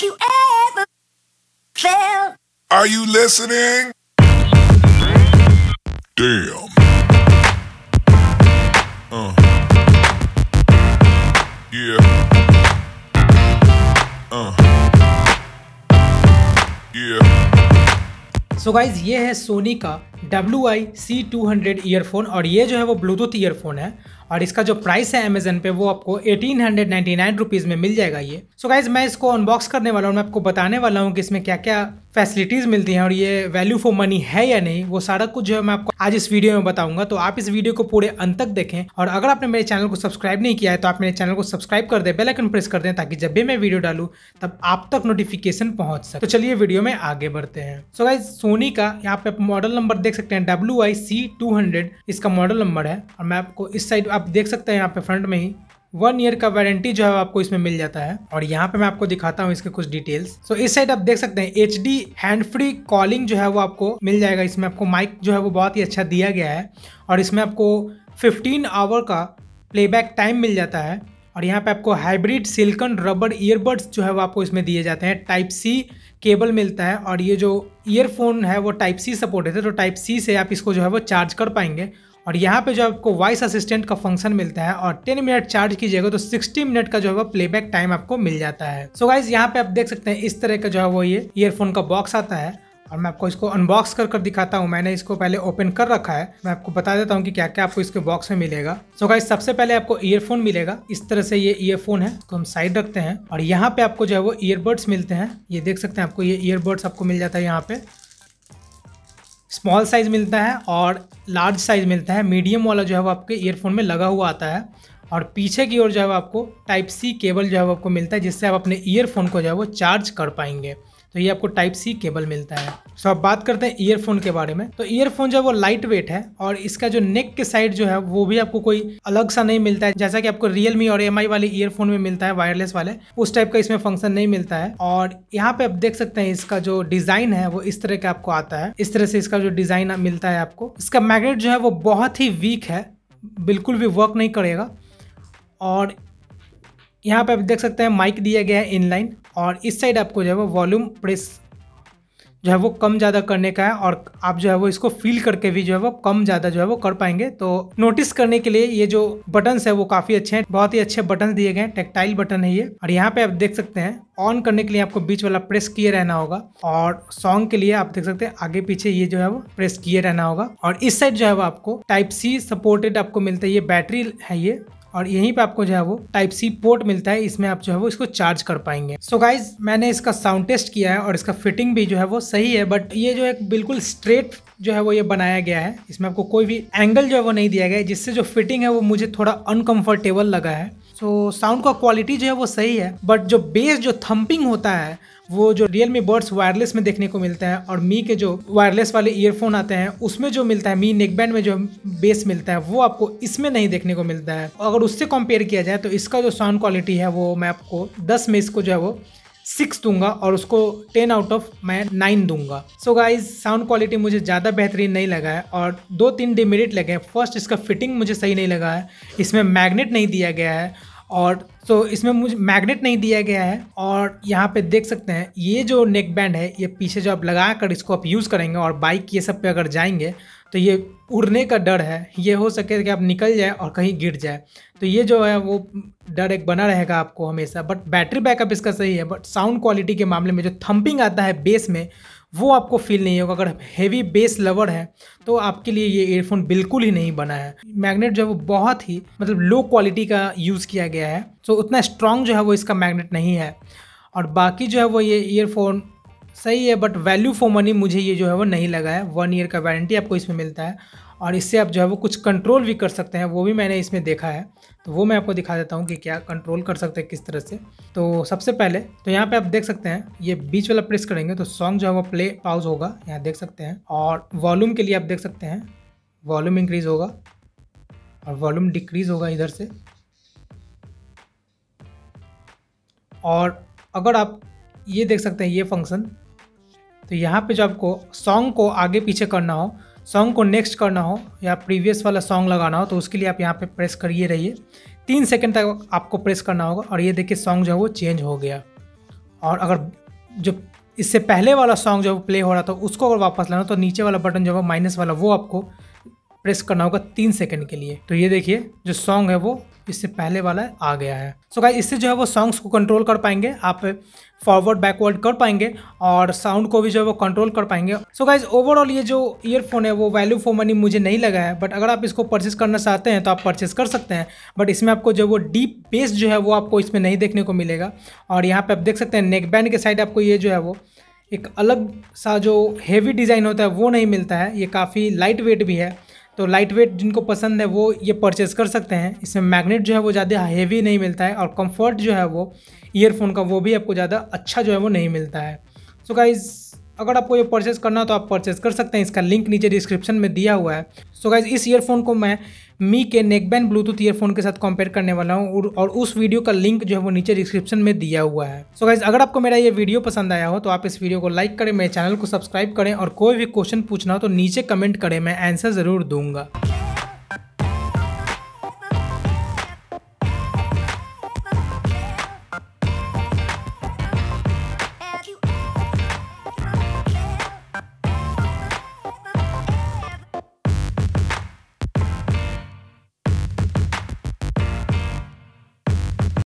Have you ever felt? Are you listening? Damn. Uh. Yeah. Uh. Yeah. So so guys ये है Sony का W I C two hundred earphone और ये जो है वो ब्लूटूथ ईयरफोन है और इसका जो प्राइस है अमेजन पे वो आपको eighteen hundred ninety nine rupees में मिल जाएगा ये। सो so गाइज़ मैं इसको अनबॉक्स करने वाला हूँ मैं आपको बताने वाला हूँ कि इसमें क्या क्या फैसिलिटीज़ मिलती हैं और ये वैल्यू फॉर मनी है या नहीं, वो सारा कुछ जो है मैं आपको आज इस वीडियो में बताऊँगा। तो आप इस वीडियो को पूरे अंत तक देखें और अगर आपने मेरे चैनल को सब्सक्राइब नहीं किया है तो आप मेरे चैनल को सब्सक्राइब कर दें बेल आइकन प्रेस कर दें ताकि जब भी मैं वीडियो डालूँ, तब आप तक नोटिफिकेशन पहुँच सके। तो चलिए वीडियो में आगे बढ़ते हैं। सो गाइज़ सोनी का यहाँ पे मॉडल नंबर देख सकते हैं डब्ल्यू इसका मॉडल नंबर है और मैं आपको इस साइड आप देख सकते हैं यहाँ पे फ्रंट में ही। वन ईयर का वारंटी जो है आपको इसमें मिल जाता है। और यहाँ पे मैं आपको दिखाता हूँ इसके कुछ डिटेल्स सो so, इस साइड आप देख सकते हैं H D hand free calling जो है वो आपको मिल जाएगा। इसमें आपको माइक जो है वो बहुत ही अच्छा दिया गया है। और इसमें आपको 15 आवर का प्लेबैक टाइम मिल जाता है। और यहाँ पे आपको हाइब्रिड सिल्कन रबर ईयरबड्स जो है वो आपको इसमें दिए जाते हैं। टाइप सी केबल मिलता है। और ये जो ईयरफोन है वो टाइप सी सपोर्टेड है। तो टाइप सी से आप इसको जो है वो चार्ज कर पाएँगे। और यहाँ पे जो आपको वॉइस असिस्टेंट का फ़ंक्शन मिलता है और 10 मिनट चार्ज कीजिएगा तो 60 मिनट का जो है प्लेबैक टाइम आपको मिल जाता है। सो so गाइज़ यहाँ पे आप देख सकते हैं इस तरह का जो है वो ये ईयरफोन का बॉक्स आता है और मैं आपको इसको अनबॉक्स कर कर दिखाता हूँ। मैंने इसको पहले ओपन कर रखा है। मैं आपको बता देता हूँ कि क्या क्या आपको इसके बॉक्स में मिलेगा। सो गाइज़ सबसे पहले आपको ईयरफोन मिलेगा। इस तरह से ये ईयरफोन है, इसको हम साइड रखते हैं और यहाँ पे आपको जो है वो ईयरबड्स मिलते हैं। ये देख सकते हैं आपको ये ईयरबड्स आपको मिल जाता है यहाँ पे। स्मॉल साइज़ मिलता है और लार्ज साइज़ मिलता है। मीडियम वाला जो है वो आपके ईयरफोन में लगा हुआ आता है और पीछे की ओर जो है आपको टाइप सी केबल जो है वो आपको मिलता है, जिससे आप अपने ईयरफोन को जो है वो चार्ज कर पाएँगे। तो ये आपको टाइप सी केबल मिलता है। सो अब बात करते हैं ईयरफोन के बारे में। तो ईयरफोन जो है वो लाइट वेट है और इसका जो नेक के साइड जो है वो भी आपको कोई अलग सा नहीं मिलता है। जैसा कि आपको रियलमी और एमआई वाले ईयरफोन में मिलता है वायरलेस वाले, उस टाइप का इसमें फ़ंक्शन नहीं मिलता है। और यहाँ पे आप देख सकते हैं इसका जो डिज़ाइन है, वो इस तरह का आपको आता है। इस तरह से इसका जो डिज़ाइन मिलता है आपको। इसका मैग्नेट जो है वो बहुत ही वीक है। बिल्कुल भी वर्क नहीं करेगा। और यहाँ पे आप देख सकते हैं माइक दिया गया है इनलाइन और इस साइड आपको जो है वो वॉल्यूम प्रेस जो है वो कम ज़्यादा करने का है और आप जो है वो इसको फील करके भी जो है वो कम ज़्यादा जो है वो कर पाएँगे। तो नोटिस करने के लिए ये जो बटन्स है वो काफ़ी अच्छे हैं, बहुत ही अच्छे बटन दिए गए हैं टेक्टाइल बटन है ये। और यहाँ पे आप देख सकते हैं ऑन करने के लिए आपको बीच वाला प्रेस किए रहना होगा और सॉन्ग के लिए आप देख सकते हैं, आगे पीछे ये जो है वो प्रेस किए रहना होगा। और इस साइड जो है वो आपको टाइप सी सपोर्टेड आपको मिलता है, ये बैटरी है ये। और यहीं पे आपको जो है वो टाइप सी पोर्ट मिलता है, इसमें आप जो है वो इसको चार्ज कर पाएँगे। सो so गाइज़ मैंने इसका साउंड टेस्ट किया है और इसका फिटिंग भी जो है वो सही है बट ये जो एक बिल्कुल स्ट्रेट जो है वो ये बनाया गया है, इसमें आपको कोई भी एंगल जो है वो नहीं दिया गया है, जिससे जो फिटिंग है वो मुझे थोड़ा अनकंफर्टेबल लगा है। सो साउंड का क्वालिटी जो है वो सही है बट जो बेस जो थम्पिंग होता है, वो जो रियल मी बर्ड्स वायरलेस में देखने को मिलता है और मी के जो वायरलेस वाले ईयरफोन आते हैं, उसमें जो मिलता है मी नेकबैंड में जो बेस मिलता है, वो आपको इसमें नहीं देखने को मिलता है। अगर उससे कंपेयर किया जाए तो इसका जो साउंड क्वालिटी है, वो मैं आपको दस में इसको जो है वो सिक्स दूँगा और उसको टेन आउट ऑफ़ मैं नाइन दूँगा। सो गाइज़ साउंड क्वालिटी मुझे ज़्यादा बेहतरीन नहीं लगा है और दो तीन डिमेरिट लगे हैं। फ़र्स्ट इसका फिटिंग मुझे सही नहीं लगा है। इसमें मैग्नेट नहीं दिया गया है और तो इसमें मुझे मैग्नेट नहीं दिया गया है और यहाँ पे देख सकते हैं, ये जो नेक बैंड है, ये पीछे जो आप लगा कर इसको आप यूज़ करेंगे और बाइक ये सब पे अगर जाएँगे तो ये उड़ने का डर है। ये हो सके कि आप निकल जाए और कहीं गिर जाए। तो ये जो है, वो डर एक बना रहेगा आपको हमेशा। बट बैटरी बैकअप इसका सही है बट साउंड क्वालिटी के मामले में जो थम्पिंग आता है बेस में वो आपको फील नहीं होगा। अगर हैवी बेस लवर है तो आपके लिए ये ईयरफोन बिल्कुल ही नहीं बना है। मैग्नेट जो है वो बहुत ही मतलब लो क्वालिटी का यूज़ किया गया है। सो उतना स्ट्रॉन्ग जो है वो इसका मैग्नेट नहीं है। और बाकी जो है वो ये ईयरफोन सही है बट वैल्यू फॉर मनी मुझे ये जो है वो नहीं लगा है। वन ईयर का वारंटी आपको इसमें मिलता है। और इससे आप जो है वो कुछ कंट्रोल भी कर सकते हैं, वो भी मैंने इसमें देखा है। तो वो मैं आपको दिखा देता हूँ कि क्या कंट्रोल कर सकते हैं, किस तरह से। तो सबसे पहले तो यहाँ पे आप देख सकते हैं, ये बीच वाला प्रेस करेंगे तो सॉन्ग जो है वो प्ले पाउज होगा, यहाँ देख सकते हैं। और वॉल्यूम के लिए आप देख सकते हैं वॉल्यूम इंक्रीज होगा और वॉल्यूम डिक्रीज होगा इधर से। और अगर आप ये देख सकते हैं, ये फ़ंक्शन तो यहाँ पे जो आपको सॉन्ग को आगे पीछे करना हो सॉन्ग को नेक्स्ट करना हो या प्रीवियस वाला सॉन्ग लगाना हो तो उसके लिए आप यहाँ पे प्रेस करिए, रहिए। तीन सेकंड तक आपको प्रेस करना होगा और ये देखिए सॉन्ग जो है वो चेंज हो गया। और अगर जो इससे पहले वाला सॉन्ग जो प्ले हो रहा था, उसको अगर वापस लाना तो नीचे वाला बटन जो है माइनस वाला, वो आपको प्रेस करना होगा तीन सेकेंड के लिए। तो ये देखिए, जो सॉन्ग है वो इससे पहले वाला आ गया है। सो so गाइस इससे जो है वो सॉन्ग्स को कंट्रोल कर पाएँगे। आप फॉरवर्ड बैकवर्ड कर पाएँगे और साउंड को भी जो है वो कंट्रोल कर पाएँगे। सो गाइज़ ओवरऑल ये जो ईयरफोन है, वो वैल्यू फॉर मनी मुझे नहीं लगा है बट अगर आप इसको परचेस करना चाहते हैं तो आप परचेस कर सकते हैं। बट इसमें आपको जो वो डीप बेस जो है वो आपको इसमें नहीं देखने को मिलेगा। और यहाँ पर आप देख सकते हैं नेक बैंड के साइड आपको ये जो है वो एक अलग सा जो हेवी डिज़ाइन होता है, वो नहीं मिलता है। ये काफ़ी लाइट वेट भी है। तो लाइट वेट जिनको पसंद है, वो ये परचेज़ कर सकते हैं। इसमें मैग्नेट जो है, वो ज़्यादा हेवी नहीं मिलता है और कंफर्ट जो है, वो ईयरफोन का, वो भी आपको ज़्यादा अच्छा जो है, वो नहीं मिलता है। सो so गाइज़ अगर आपको ये परचेस करना हो तो आप परचेस कर सकते हैं। इसका लिंक नीचे डिस्क्रिप्शन में दिया हुआ है। सो so गाइज़ इस ईयरफोन को मैं मी के नेकबैंड ब्लूटूथ ईयरफोन के साथ कंपेयर करने वाला हूँ और उस वीडियो का लिंक जो है वो नीचे डिस्क्रिप्शन में दिया हुआ है। सो so गाइज़ अगर आपको मेरा ये वीडियो पसंद आया हो तो आप इस वीडियो को लाइक करें, मेरे चैनल को सब्सक्राइब करें और कोई भी क्वेश्चन पूछना हो तो नीचे कमेंट करें, मैं आंसर ज़रूर दूँगा।